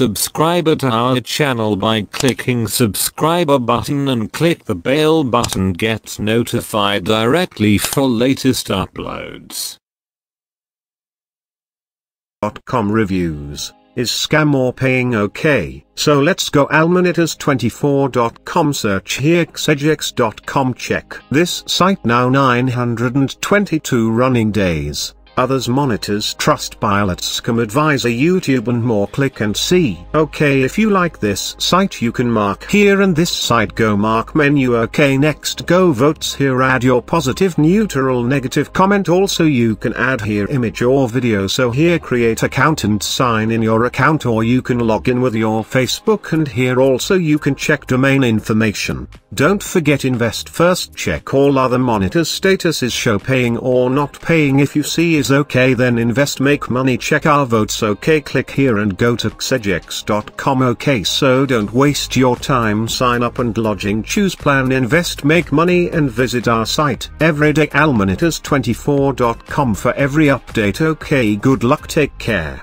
subscriber to our channel by clicking subscriber button and click the bell button get notified directly for latest uploads. com reviews. Is scam or paying okay? So let's go allmonitors24.com search here xeggex.com check. This site now 922 running days. Others monitors Trustpilot Scam Advisor YouTube and more. Click and see. Okay if you like this site you can mark here and this site. Go mark menu. Okay next. Go votes here. Add your positive neutral negative comment. Also you can add here image or video. So here create account and sign in your account or you can log in with your Facebook and here also you can check domain information. Don't forget invest first. Check all other monitors statuses. Show paying or not paying. If you see is okay then invest make money check our votes okay click here and go to xeggex.com okay so don't waste your time sign up and lodging choose plan invest make money and visit our site everydayallmonitors24.com for every update okay good luck take care